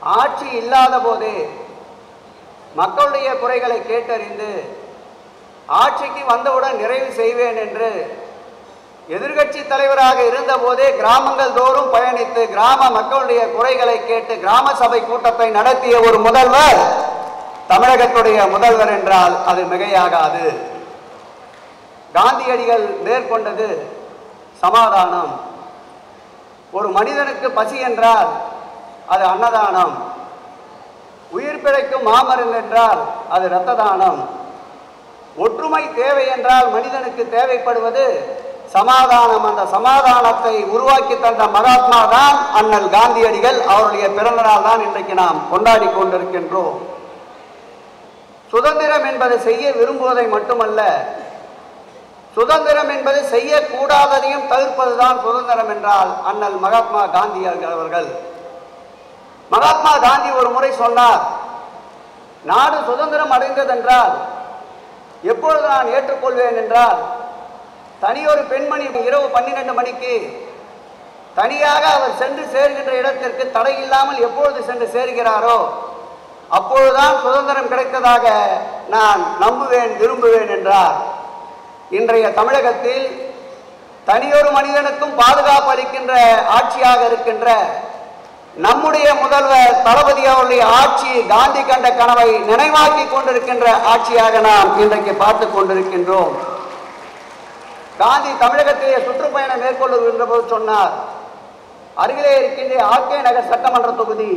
ஆட்சி இல்லாத போது மக்களுடைய குறைகளை கேட்டறிந்து ஆட்சிக்கு வந்தவுடன் நிறைவு செய்வேன் என்று எதிர்க்கட்சி தலைவராக இருந்தபோதே கிராமங்கள் தோறும் பயணித்து கிராம மக்களுடைய குறைகளை கேட்டு கிராம சபை கூட்டத்தை நடத்திய ஒரு முதல்வர் தமிழகத்துடைய முதல்வர் என்றால் அது மிகையாகாது. காந்தியடிகள் மேற்கொண்டது சமாதானம். ஒரு மனிதனுக்கு பசி என்றால் அது அன்னதானம். உயிர் பிழைக்கும் மாமருந்து என்றால் அது இரத்த தானம் ஒற்றுமை தேவை என்றால் மனிதனுக்கு தேவைப்படுவது சமாதானம். அந்த சமாதானத்தை உருவாக்கி தந்த மகாத்மா தான் அண்ணல் காந்தியடிகள். அவருடைய பிறந்த நாள் தான் இன்றைக்கு நாம் கொண்டாடி கொண்டிருக்கின்றோம். சுதந்திரம் என்பதை செய்ய விரும்புவதை மட்டுமல்ல சுதந்திரம் என்பது செய்யக்கூடாததையும் தவிர்ப்பதுதான் சுதந்திரம் என்றால் அண்ணல் மகாத்மா காந்தி அவர்கள். மகாத்மா காந்தி ஒரு முறை சொன்னார் நாடு சுதந்திரம் அடைந்ததென்றால் எப்பொழுது நான் ஏற்றுக்கொள்வேன் என்றால் தனியொரு பெண்மணி இரவு பன்னிரெண்டு மணிக்கு தனியாக அவர் சென்று சேர்கின்ற இடத்திற்கு தடை இல்லாமல் எப்பொழுது சென்று சேர்கிறாரோ அப்பொழுதுதான் சுதந்திரம் கிடைத்ததாக நான் நம்புவேன் விரும்புவேன் என்றார். இன்றைய தமிழகத்தில் தனியொரு மனிதனுக்கும் பாதுகாப்பு அளிக்கின்ற ஆட்சியாக இருக்கின்ற நம்முடைய முதல்வர் தளபதி அவருடைய ஆட்சி காந்தி கண்ட கனவை நினைவாக்கி கொண்டிருக்கின்ற ஆட்சியாக நாம் இன்றைக்கு பார்த்து கொண்டிருக்கின்றோம். காந்தி தமிழகத்திலே சுற்றுப்பயணம் மேற்கொள்ளுகின்ற போது சொன்னார் அருகிலே இருக்கின்ற ஆர்கே நகர் சட்டமன்ற தொகுதி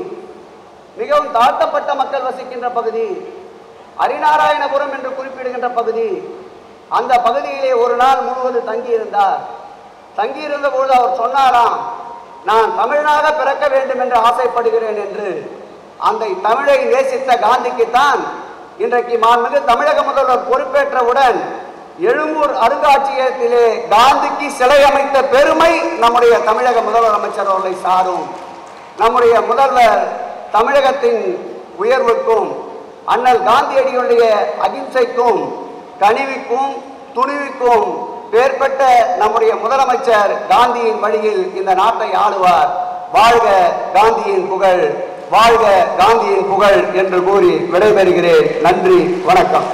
மிகவும் தாழ்த்தப்பட்ட மக்கள் வசிக்கின்ற பகுதி அரிநாராயணபுரம் என்று குறிப்பிடுகின்ற பகுதி அந்த பகுதியிலே ஒரு நாள் முழுவதும் தங்கியிருந்தார். தங்கியிருந்த பொழுது அவர் சொன்னாராம் நான் தமிழனாக பிறக்க வேண்டும் என்று ஆசைப்படுகிறேன் என்று அந்த தமிழை நேசித்த காந்திக்குத்தான் இன்றைக்கு மாண்புமிகு தமிழக முதல்வர் பொறுப்பேற்றவுடன் எழும்பூர் அருங்காட்சியகத்திலே காந்திக்கு சிலை அமைத்த பெருமை நம்முடைய தமிழக முதல்வர் அமைச்சர் அவர்களை சாரும். நம்முடைய முதல்வர் தமிழகத்தின் உயர்வுக்கும் அண்ணல் காந்தியடிகளுடைய அகிம்சைக்கும் கனிவுக்கும் துணிவுக்கும் பேர்பட்ட நம்முடைய முதலமைச்சர் காந்தியின் வழியில் இந்த நாட்டை ஆளுவார். வாழ்க காந்தியின் புகழ் வாழ்க காந்தியின் புகழ் என்று கூறி விடைபெறுகிறேன். நன்றி வணக்கம்.